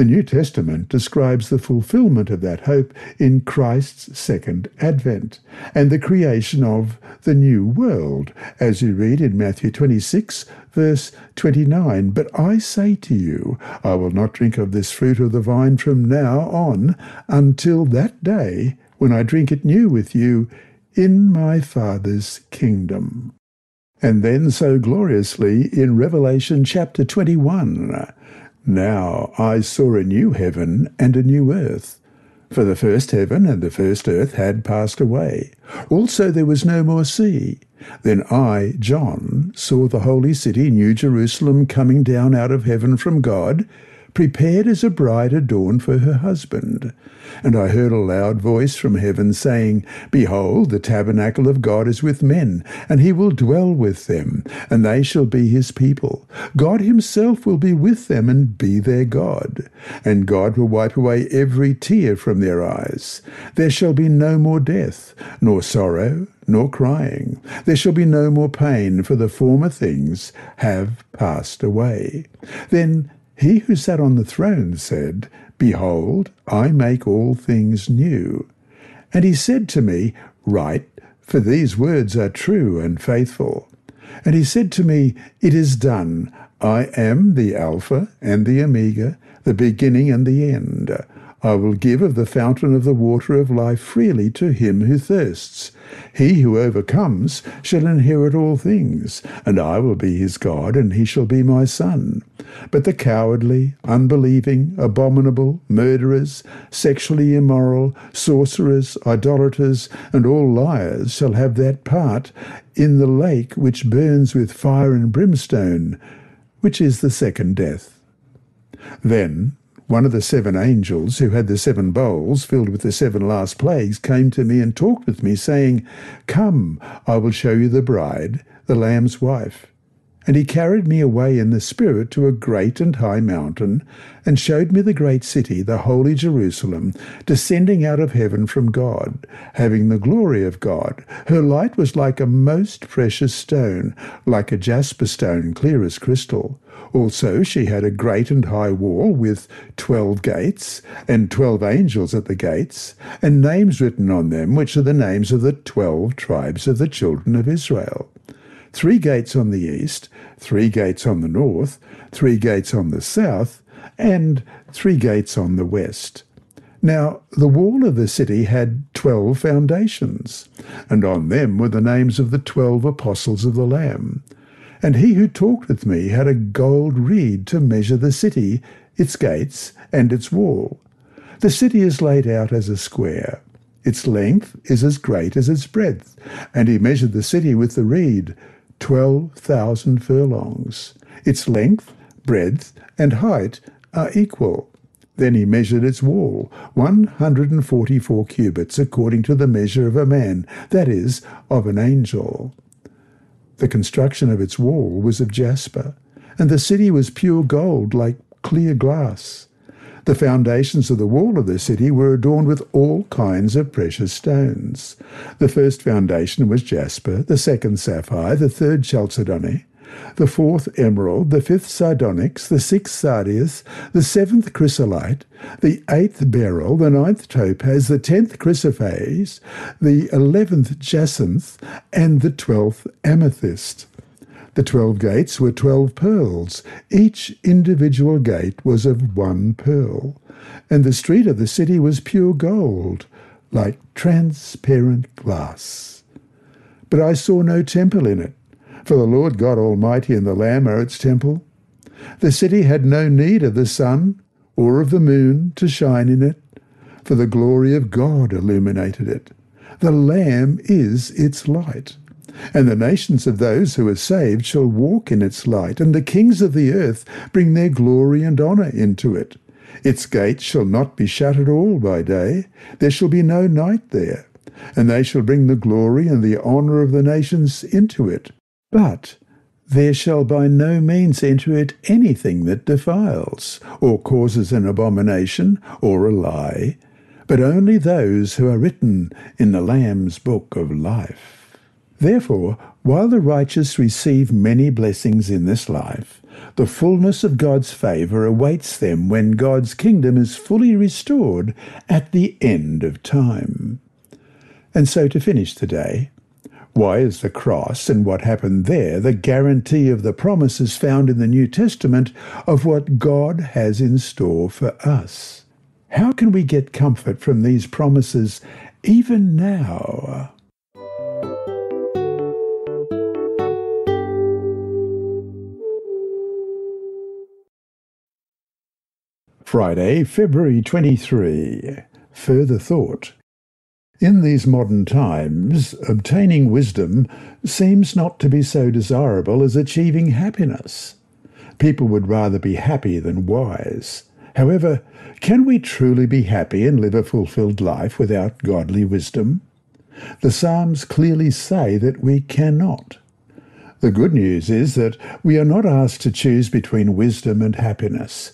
The New Testament describes the fulfillment of that hope in Christ's second advent and the creation of the new world, as you read in Matthew 26, verse 29. But I say to you, I will not drink of this fruit of the vine from now on until that day when I drink it new with you in my Father's kingdom. And then so gloriously in Revelation chapter 21 now I saw a new heaven and a new earth. For the first heaven and the first earth had passed away. Also there was no more sea. Then I, John, saw the holy city, New Jerusalem, coming down out of heaven from God, prepared as a bride adorned for her husband. And I heard a loud voice from heaven saying, Behold, the tabernacle of God is with men, and he will dwell with them, and they shall be his people. God himself will be with them and be their God. And God will wipe away every tear from their eyes. There shall be no more death, nor sorrow, nor crying. There shall be no more pain, for the former things have passed away. Then he who sat on the throne said, Behold, I make all things new. And he said to me, Write, for these words are true and faithful. And he said to me, It is done. I am the Alpha and the Omega, the beginning and the end. I will give of the fountain of the water of life freely to him who thirsts. He who overcomes shall inherit all things, and I will be his God, and he shall be my son. But the cowardly, unbelieving, abominable, murderers, sexually immoral, sorcerers, idolaters, and all liars shall have that part in the lake which burns with fire and brimstone, which is the second death. Then one of the seven angels who had the seven bowls filled with the seven last plagues came to me and talked with me, saying, Come, I will show you the bride, the Lamb's wife. And he carried me away in the Spirit to a great and high mountain, and showed me the great city, the holy Jerusalem, descending out of heaven from God, having the glory of God. Her light was like a most precious stone, like a jasper stone, clear as crystal. Also, she had a great and high wall with twelve gates, and twelve angels at the gates, and names written on them, which are the names of the twelve tribes of the children of Israel. Three gates on the east, three gates on the north, three gates on the south, and three gates on the west. Now, the wall of the city had twelve foundations, and on them were the names of the twelve apostles of the Lamb. And he who talked with me had a gold reed to measure the city, its gates, and its wall. The city is laid out as a square. Its length is as great as its breadth. And he measured the city with the reed, twelve thousand furlongs. Its length, breadth, and height are equal. Then he measured its wall, one hundred and forty-four cubits, according to the measure of a man, that is, of an angel. The construction of its wall was of jasper, and the city was pure gold like clear glass. The foundations of the wall of the city were adorned with all kinds of precious stones. The first foundation was jasper, the second sapphire, the third chalcedony, the fourth emerald, the fifth sardonyx, the sixth sardius, the seventh chrysolite, the eighth beryl, the ninth topaz, the tenth chrysoprase, the eleventh jacinth, and the twelfth amethyst. The twelve gates were twelve pearls. Each individual gate was of one pearl. And the street of the city was pure gold, like transparent glass. But I saw no temple in it for the Lord God Almighty and the Lamb are its temple. The city had no need of the sun or of the moon to shine in it, for the glory of God illuminated it. The Lamb is its light. And the nations of those who are saved shall walk in its light, and the kings of the earth bring their glory and honour into it. Its gates shall not be shut at all by day, there shall be no night there, and they shall bring the glory and the honour of the nations into it. But there shall by no means enter it anything that defiles, or causes an abomination, or a lie, but only those who are written in the Lamb's book of life. Therefore, while the righteous receive many blessings in this life, the fullness of God's favour awaits them when God's kingdom is fully restored at the end of time. And so to finish today, why is the cross and what happened there the guarantee of the promises found in the New Testament of what God has in store for us? How can we get comfort from these promises even now? Friday, February 23. Further thought. In these modern times, obtaining wisdom seems not to be so desirable as achieving happiness. People would rather be happy than wise. However, can we truly be happy and live a fulfilled life without godly wisdom? The Psalms clearly say that we cannot. The good news is that we are not asked to choose between wisdom and happiness.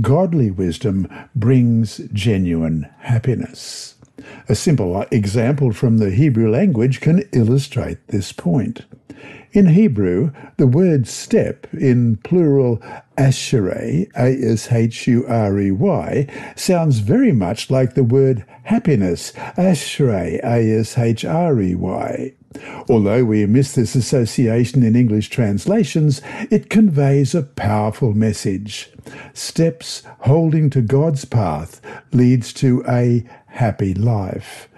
Godly wisdom brings genuine happiness. A simple example from the Hebrew language can illustrate this point. In Hebrew, the word step in plural ashurey, A-S-H-U-R-E-Y, sounds very much like the word happiness, ashrei, A-S-H-R-E-Y. Although we miss this association in English translations, it conveys a powerful message. Steps holding to God's path leads to a happy life.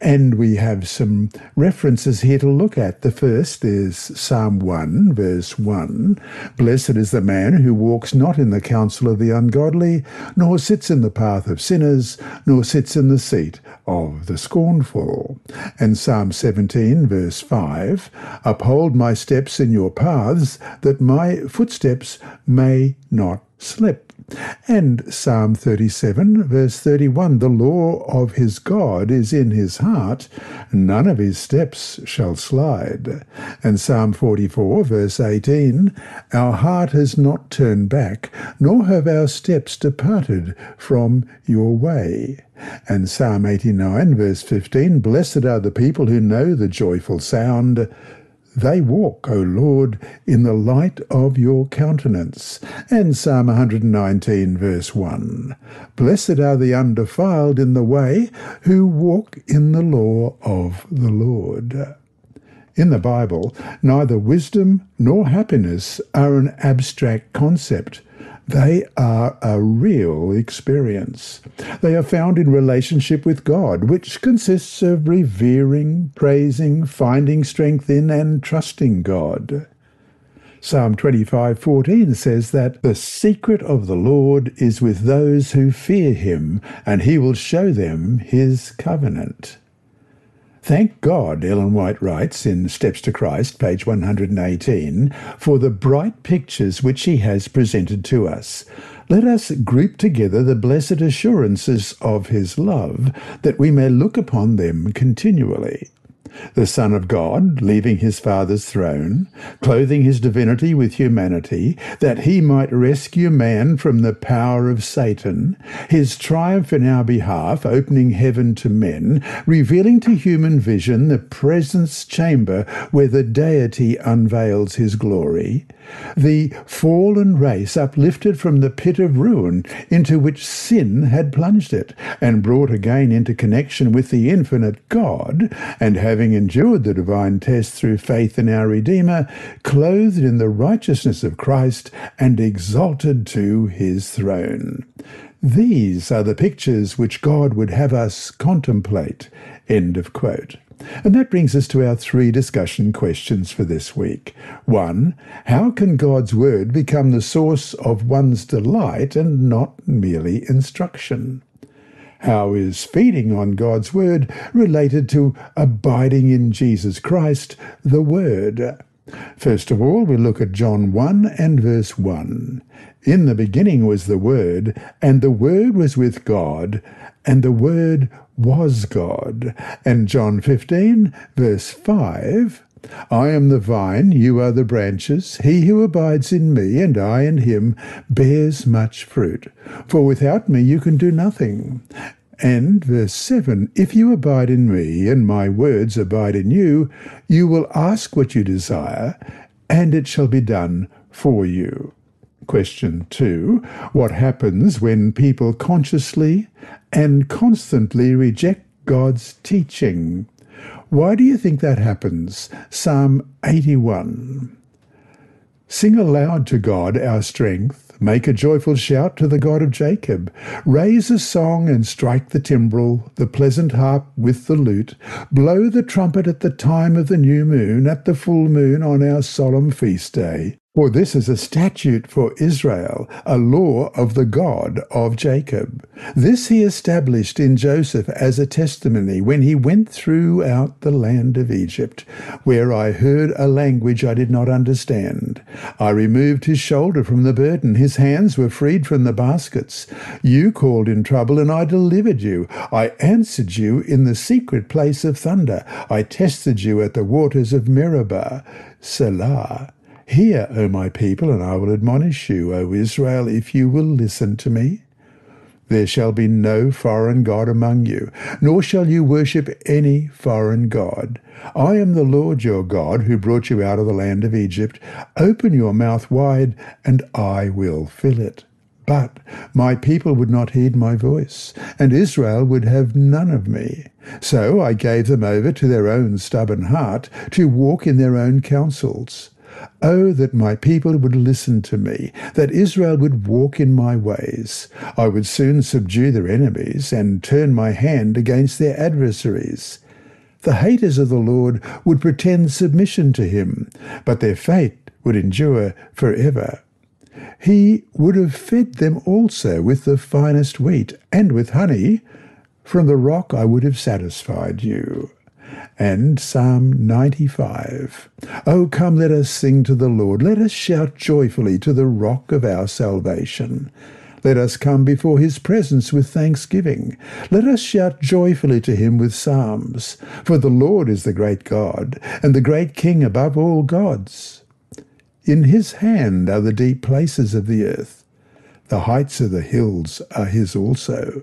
And we have some references here to look at. The first is Psalm 1, verse 1. Blessed is the man who walks not in the counsel of the ungodly, nor sits in the path of sinners, nor sits in the seat of the scornful. And Psalm 17, verse 5. Uphold my steps in your paths, that my footsteps may not slip. And Psalm 37, verse 31 The law of his God is in his heart, none of his steps shall slide. And Psalm 44, verse 18 Our heart has not turned back, nor have our steps departed from your way. And Psalm 89, verse 15 Blessed are the people who know the joyful sound. They walk, O Lord, in the light of your countenance. And Psalm 119, verse 1. Blessed are the undefiled in the way who walk in the law of the Lord. In the Bible, neither wisdom nor happiness are an abstract concept. They are a real experience. They are found in relationship with God, which consists of revering, praising, finding strength in, and trusting God. Psalm 25:14 says that the secret of the Lord is with those who fear him, and he will show them his covenant. Thank God, Ellen White writes in Steps to Christ, page 118, for the bright pictures which he has presented to us. Let us group together the blessed assurances of his love, that we may look upon them continually the Son of God, leaving his Father's throne, clothing his divinity with humanity, that he might rescue man from the power of Satan, his triumph in our behalf, opening heaven to men, revealing to human vision the presence chamber where the deity unveils his glory, the fallen race uplifted from the pit of ruin into which sin had plunged it, and brought again into connection with the infinite God, and having endured the divine test through faith in our Redeemer, clothed in the righteousness of Christ, and exalted to his throne. These are the pictures which God would have us contemplate. End of quote. And that brings us to our three discussion questions for this week. One, how can God's Word become the source of one's delight and not merely instruction? How is feeding on God's Word related to abiding in Jesus Christ, the Word? First of all, we look at John 1 and verse 1. In the beginning was the Word, and the Word was with God, and the Word was God. And John 15, verse 5 I am the vine, you are the branches. He who abides in me, and I in him, bears much fruit. For without me you can do nothing. And verse 7 If you abide in me, and my words abide in you, you will ask what you desire, and it shall be done for you. Question two What happens when people consciously and constantly reject God's teaching? Why do you think that happens? Psalm 81. Sing aloud to God our strength. Make a joyful shout to the God of Jacob. Raise a song and strike the timbrel, the pleasant harp with the lute. Blow the trumpet at the time of the new moon, at the full moon on our solemn feast day. For this is a statute for Israel, a law of the God of Jacob. This he established in Joseph as a testimony when he went throughout the land of Egypt, where I heard a language I did not understand. I removed his shoulder from the burden, his hands were freed from the baskets. You called in trouble, and I delivered you. I answered you in the secret place of thunder. I tested you at the waters of Meribah. Selah. Hear, O my people, and I will admonish you, O Israel, if you will listen to me. There shall be no foreign God among you, nor shall you worship any foreign God. I am the Lord your God, who brought you out of the land of Egypt. Open your mouth wide, and I will fill it. But my people would not heed my voice, and Israel would have none of me. So I gave them over to their own stubborn heart, to walk in their own counsels. Oh, that my people would listen to me, that Israel would walk in my ways. I would soon subdue their enemies and turn my hand against their adversaries. The haters of the Lord would pretend submission to him, but their fate would endure forever. He would have fed them also with the finest wheat and with honey. From the rock I would have satisfied you and Psalm 95. Oh, come, let us sing to the Lord. Let us shout joyfully to the rock of our salvation. Let us come before his presence with thanksgiving. Let us shout joyfully to him with psalms. For the Lord is the great God, and the great King above all gods. In his hand are the deep places of the earth. The heights of the hills are his also.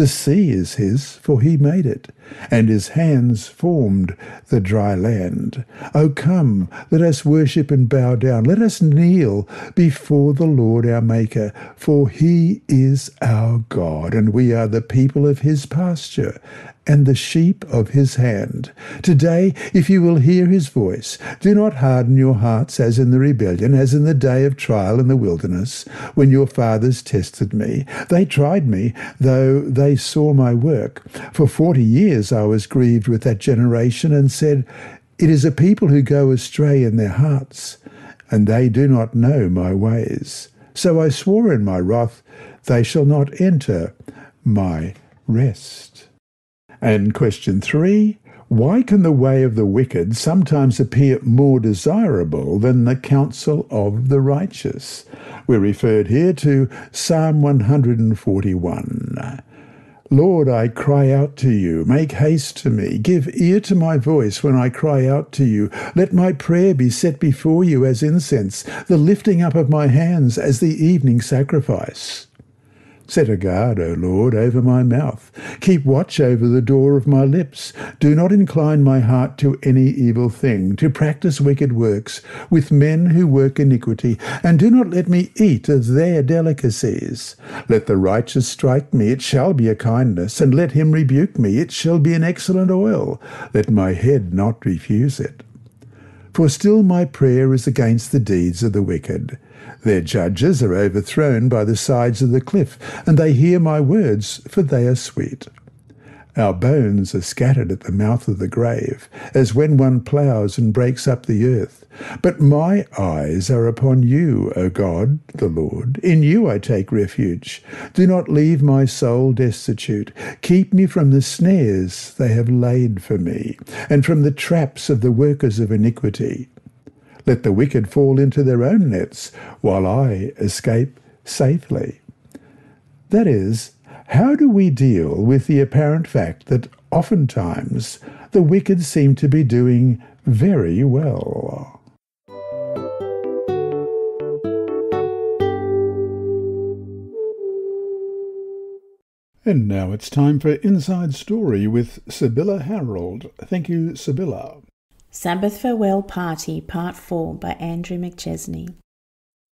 The sea is his, for he made it, and his hands formed the dry land. O come, let us worship and bow down. Let us kneel before the Lord our Maker, for he is our God, and we are the people of his pasture and the sheep of his hand. Today, if you will hear his voice, do not harden your hearts as in the rebellion, as in the day of trial in the wilderness, when your fathers tested me. They tried me, though they saw my work. For forty years I was grieved with that generation, and said, It is a people who go astray in their hearts, and they do not know my ways. So I swore in my wrath, They shall not enter my rest. And question three why can the way of the wicked sometimes appear more desirable than the counsel of the righteous? We're referred here to Psalm 141. Lord, I cry out to you. Make haste to me. Give ear to my voice when I cry out to you. Let my prayer be set before you as incense, the lifting up of my hands as the evening sacrifice. Set a guard, O Lord, over my mouth. Keep watch over the door of my lips. Do not incline my heart to any evil thing, to practice wicked works with men who work iniquity, and do not let me eat of their delicacies. Let the righteous strike me, it shall be a kindness, and let him rebuke me, it shall be an excellent oil. Let my head not refuse it. For still my prayer is against the deeds of the wicked. Their judges are overthrown by the sides of the cliff, and they hear my words, for they are sweet. Our bones are scattered at the mouth of the grave, as when one ploughs and breaks up the earth. But my eyes are upon you, O God, the Lord. In you I take refuge. Do not leave my soul destitute. Keep me from the snares they have laid for me, and from the traps of the workers of iniquity. Let the wicked fall into their own nets, while I escape safely. That is, how do we deal with the apparent fact that oftentimes the wicked seem to be doing very well? And now it's time for Inside Story with Sybilla Harrold. Thank you, Sybilla. Sabbath Farewell Party, Part 4 by Andrew McChesney.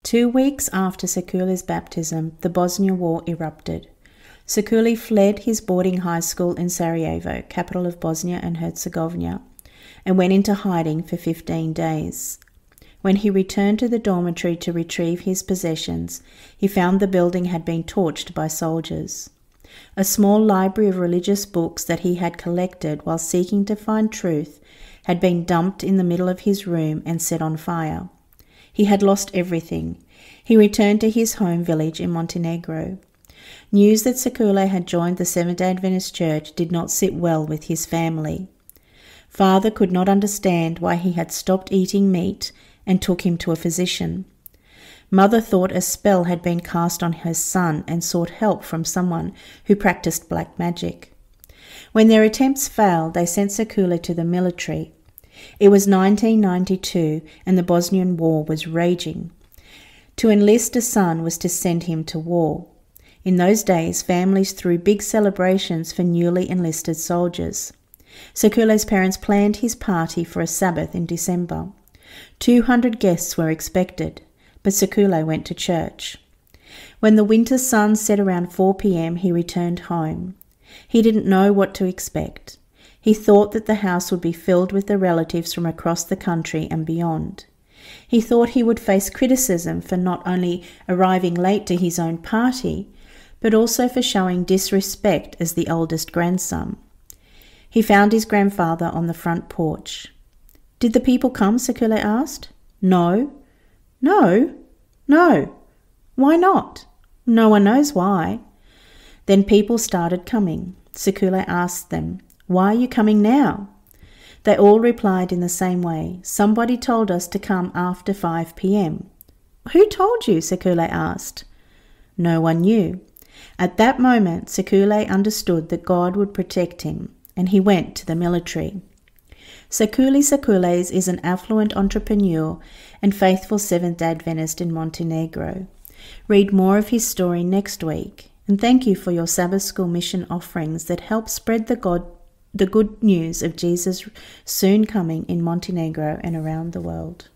Two weeks after Sekula's baptism, the Bosnia War erupted. Sekula fled his boarding high school in Sarajevo, capital of Bosnia and Herzegovina, and went into hiding for 15 days. When he returned to the dormitory to retrieve his possessions, he found the building had been torched by soldiers. A small library of religious books that he had collected while seeking to find truth had been dumped in the middle of his room and set on fire. He had lost everything. He returned to his home village in Montenegro. News that Sekula had joined the Seventh day Adventist Church did not sit well with his family. Father could not understand why he had stopped eating meat and took him to a physician. Mother thought a spell had been cast on her son and sought help from someone who practiced black magic. When their attempts failed, they sent Sekula to the military, it was 1992 and the Bosnian War was raging. To enlist a son was to send him to war. In those days, families threw big celebrations for newly enlisted soldiers. Sekula's parents planned his party for a Sabbath in December. 200 guests were expected, but Sekula went to church. When the winter sun set around 4 p.m., he returned home. He didn't know what to expect. He thought that the house would be filled with the relatives from across the country and beyond. He thought he would face criticism for not only arriving late to his own party, but also for showing disrespect as the oldest grandson. He found his grandfather on the front porch. Did the people come? Sekula asked. No. No? No. Why not? No one knows why. Then people started coming. Sekula asked them, Why are you coming now? They all replied in the same way. Somebody told us to come after 5 p.m. Who told you? Sekula asked. No one knew. At that moment, Sekula understood that God would protect him and he went to the military. Sekula Sekulic is an affluent entrepreneur and faithful Seventh Adventist in Montenegro. Read more of his story next week, and thank you for your Sabbath School mission offerings that help spread the, God, the good news of Jesus soon coming in Montenegro and around the world.